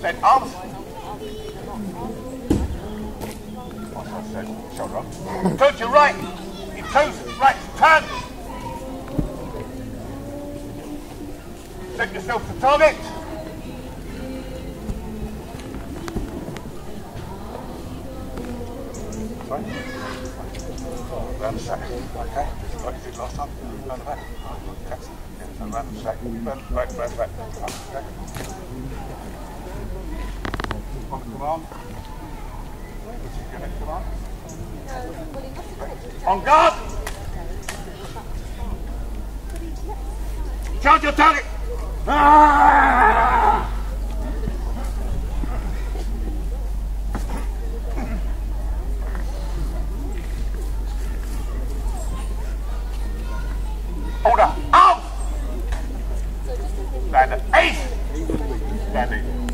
Then arms. What's that said? Shoulder up. Turn to your right. Your toes right. Turn. Set yourself to target. Sorry? Round the sack. Okay. Like you did last time. Round the back. Taxi. Yeah, and round the sack. Round, right, round the back. Okay. On command. Your next. On guard! Charge your target! Ah! Order! Out! Stand at eight! Standing.